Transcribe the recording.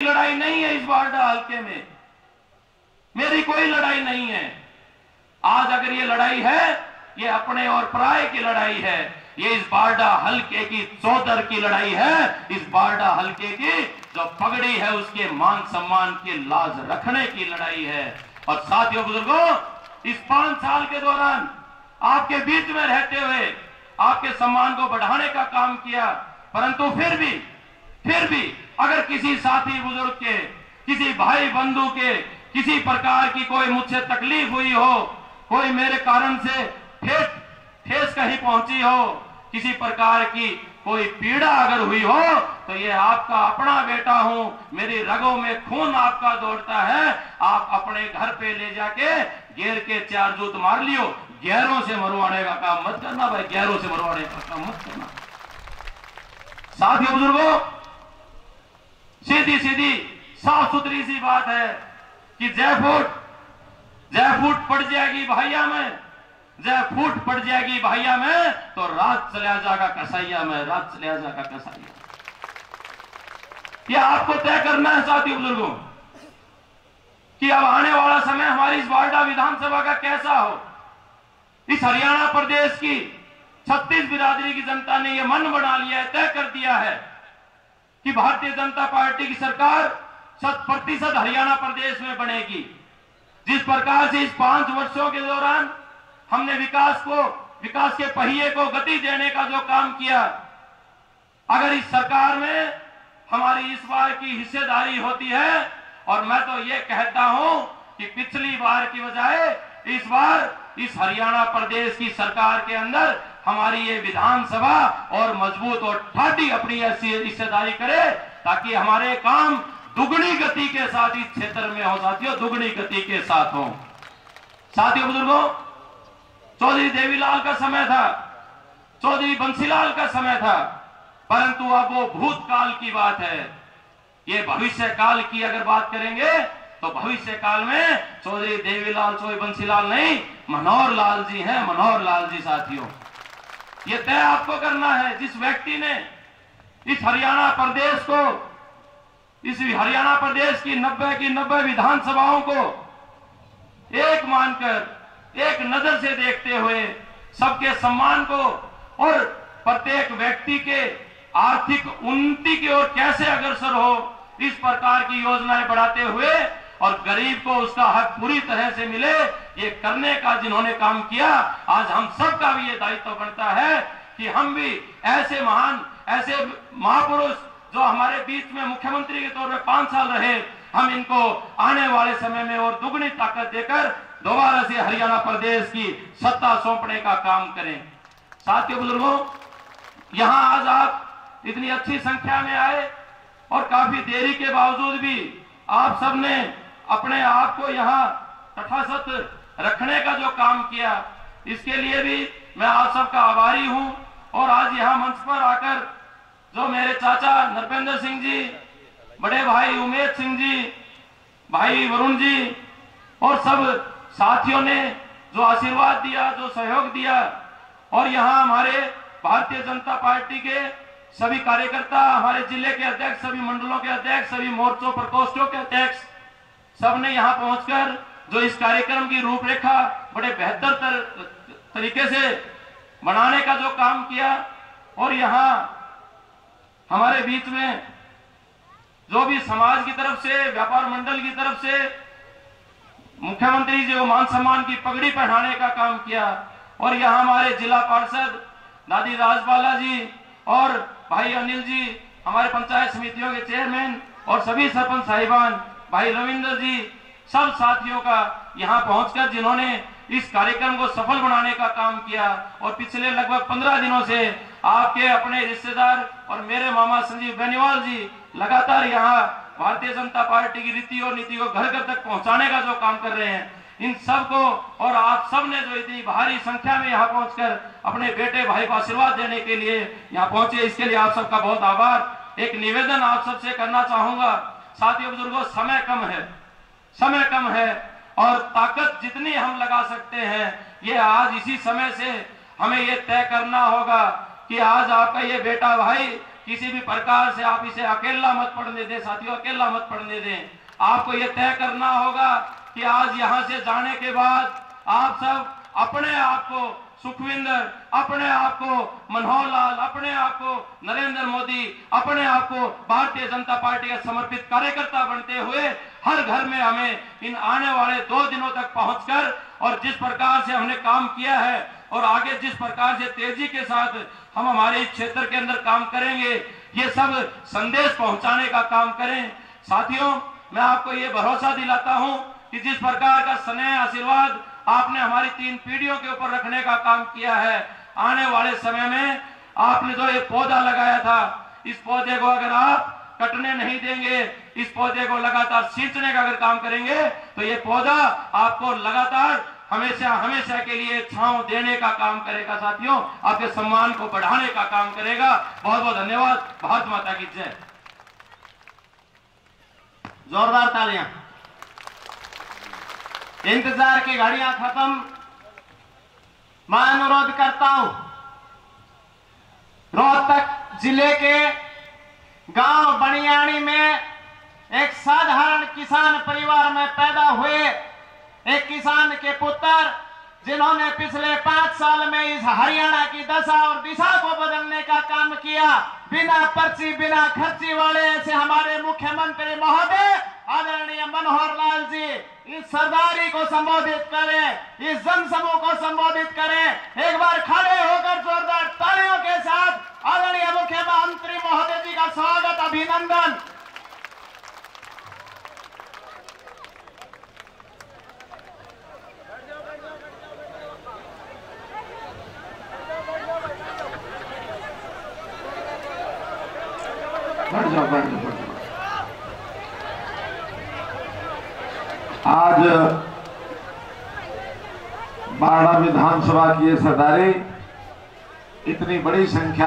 लड़ाई नहीं है इस बारडा हल्के में। मेरी कोई लड़ाई नहीं है। आज अगर ये लड़ाई है, ये अपने और पराये की लड़ाई है। ये इस बारडा हल्के की चौधर की लड़ाई है। इस बारडा हल्के की जो पगड़ी है, उसके मान सम्मान की लाज रखने की लड़ाई है। और साथियों, बुज़ुर्गों, इस पाँच साल के दौरान आपके बीच में रहते हुए आपके सम्मान को बढ़ाने का काम किया, परंतु फिर भी फिर भी अगर किसी साथी बुज़ुर्ग के, किसी भाई बंधु के, किसी प्रकार की कोई मुझसे तकलीफ़ हुई हो, कोई मेरे कारण से ठेस ठेस कहीं पहुँची हो, किसी प्रकार की कोई पीड़ा अगर हुई हो तो ये आपका अपना बेटा हूँ, मेरी रगों में खून आपका दौड़ता है, आप अपने घर पे ले जाके घेर के चार जूत मार लियो, गैरों से मरवाने का काम मत करना भाई, गैरों से मरवाने का काम मत करना। साथियों बुज़ुर्गों सीधी सीधी साफ़ सुथरी सी बात है कि जयफूट जयफूट पड़ जाएगी भाइया में, जयफूट पड़ जाएगी भाइया में तो रात चला जाएगा कसाइया में, रात चला जाएगा कसाइया। यह आपको तय करना है साथी बुज़ुर्गों कि अब आने वाला समय हमारी इस वार्डा विधानसभा का कैसा हो? इस हरियाणा प्रदेश की छत्तीस बिरादरी की जनता ने यह मन बना लिया है, तय कर दिया है कि भारतीय जनता पार्टी की सरकार शत प्रतिशत हरियाणा प्रदेश में बनेगी। जिस प्रकार से इस पाँच वर्षों के दौरान हमने विकास को, विकास के पहिए को गति देने का जो काम किया, अगर इस सरकार में हमारी इस बार की हिस्सेदारी होती है, और मैं तो ये कहता हूँ कि पिछली बार की बजाय इस बार इस हरियाणा प्रदेश की सरकार के अंदर हमारी ये विधानसभा और मज़बूत और ठाडी अपनी हिस्सेदारी करे ताकि हमारे काम दुगनी गति के साथ इस क्षेत्र में हो, साथियों, दुगनी गति के साथ हो। साथियों, बुज़ुर्गों, चौधरी देवीलाल का समय था, चौधरी बंसीलाल का समय था, परंतु अब वो भूतकाल की बात है। ये भविष्य काल की अगर बात करेंगे तो भविष्य काल में चौधरी देवीलाल, चौधरी बंसीलाल नहीं मनोहर लाल जी हैं मनोहर लाल जी साथियों। ये तय आपको करना है, जिस व्यक्ति ने इस हरियाणा प्रदेश को, इस हरियाणा प्रदेश की नब्बे की नब्बे विधानसभाओं को एक मानकर, एक नज़र से देखते हुए, सबके सम्मान को और प्रत्येक व्यक्ति के आर्थिक उन्नति की ओर कैसे अग्रसर हो, इस प्रकार की योजनाएँ बढ़ाते हुए और गरीब को उसका हक पूरी तरह से मिले, ये करने का जिन्होंने काम किया, आज हम सबका भी ये दायित्व बनता है कि हम भी ऐसे महान, ऐसे महापुरुष जो हमारे बीच में मुख्यमंत्री के तौर पर पाँच साल रहे, हम इनको आने वाले समय में और दुगनी ताकत देकर दोबारा से हरियाणा प्रदेश की सत्ता सौंपने का काम करें। साथियों, बुज़ुर्गों, यहाँ आज आप इतनी अच्छी संख्या में आए और काफ़ी देरी के बावजूद भी आप सबने अपने आप को यहाँ तथासत रखने का जो काम किया, इसके लिए भी मैं आप सबका आभारी हूँ। और आज यहाँ मंच पर आकर जो मेरे चाचा नरपेंद्र सिंह जी, बड़े भाई उमेश सिंह जी, भाई वरुण जी और सब साथियों ने जो आशीर्वाद दिया, जो सहयोग दिया, और यहाँ हमारे भारतीय जनता पार्टी के सभी कार्यकर्ता, हमारे ज़िले के अध्यक्ष, सभी मंडलों के अध्यक्ष, सभी मोर्चों, प्रकोष्ठों के अध्यक्ष सबने यहाँ पहुंचकर जो इस कार्यक्रम की रूपरेखा बड़े बेहतर तर, तरीके से बनाने का जो काम किया और यहाँ हमारे बीच में जो भी समाज की तरफ़ से व्यापार मंडल की तरफ़ से मुख्यमंत्री जी को मान सम्मान की पगड़ी पहनाने का काम किया और यहाँ हमारे जिला पार्षद दादी राजबाला जी और भाई अनिल जी हमारे पंचायत समितियों के चेयरमैन और सभी सरपंच साहिबान भाई रविंद्र जी, सब साथियों का यहाँ पहुंचकर जिन्होंने इस कार्यक्रम को सफल बनाने का काम किया और पिछले लगभग पंद्रह दिनों से आपके अपने रिश्तेदार और मेरे मामा संजीव बेनीवाल जी लगातार यहाँ भारतीय जनता पार्टी की रीति और नीति को घर घर तक पहुँचाने का जो काम कर रहे हैं, इन सबको और आप सबने जो इतनी भारी संख्या में यहाँ पहुंचकर अपने बेटे भाई को आशीर्वाद देने के लिए यहाँ पहुँचे, इसके लिए आप सबका बहुत आभार। एक निवेदन आप सबसे करना चाहूँगा साथियों, बुज़ुर्गों, समय कम है। समय कम है और ताकत जितनी हम लगा सकते हैं, ये आज इसी समय से हमें ये तय करना होगा कि आज आपका ये बेटा भाई किसी भी प्रकार से आप इसे अकेला मत पढ़ने दें, साथियों, अकेला मत पढ़ने दें। आपको यह तय करना होगा कि आज यहाँ से जाने के बाद आप सब अपने आप को सुखविंदर, अपने आप को मनोहर लाल अपने आप को नरेंद्र मोदी, अपने आप को भारतीय जनता पार्टी का समर्पित कार्यकर्ता बनते हुए हर घर में हमें इन आने वाले दो दिनों तक पहुंचकर और जिस प्रकार से हमने काम किया है और आगे जिस प्रकार से तेज़ी के साथ हम हमारे इस क्षेत्र के अंदर काम करेंगे, ये सब संदेश पहुँचाने का काम करें। साथियों, मैं आपको ये भरोसा दिलाता हूँ कि जिस प्रकार का स्नेह, आशीर्वाद आपने हमारी तीन पीढ़ियों के ऊपर रखने का काम किया है। आने वाले समय में आपने जो ये पौधा लगाया था, इस पौधे को अगर आप कटने नहीं देंगे, इस पौधे को लगातार सींचने का अगर काम करेंगे तो ये पौधा आपको लगातार हमेशा हमेशा के लिए छांव देने का काम करेगा। साथियों, आपके सम्मान को बढ़ाने का काम करेगा। बहुत बहुत धन्यवाद। भारत माता की जय। जोरदार तालियाँ। इंतज़ार की घड़ियाँ खत्म। मैं अनुरोध करता हूँ, रोहतक ज़िले के गाँव बनियाणी में एक साधारण किसान परिवार में पैदा हुए एक किसान के पुत्र, जिन्होंने पिछले पाँच साल में इस हरियाणा की दशा और दिशा को बदलने का काम किया। बिना पर्ची, बिना खर्ची वाले ऐसे हमारे मुख्यमंत्री महोदय आदरणीय मनोहर लाल जी, इस सरदारी को संबोधित करें, इस जन समूह को संबोधित करें। एक बार खड़े होकर जोरदार तालियों के साथ आदरणीय मुख्यमंत्री महोदय जी का स्वागत, अभिनंदन। बैठ जाओ बैठ जाओ बैठ जाओ। आज बाड़ा विधानसभा की ये सरदारी इतनी बड़ी संख्या